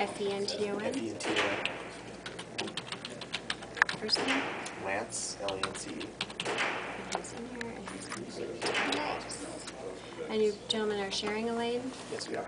F-E-N-T-O-N, F-E-N-T-O-N. first name. Lance, L-A-N-C-E. He's in here, and he's in here. Nice. And you gentlemen are sharing a lane? Yes, we are.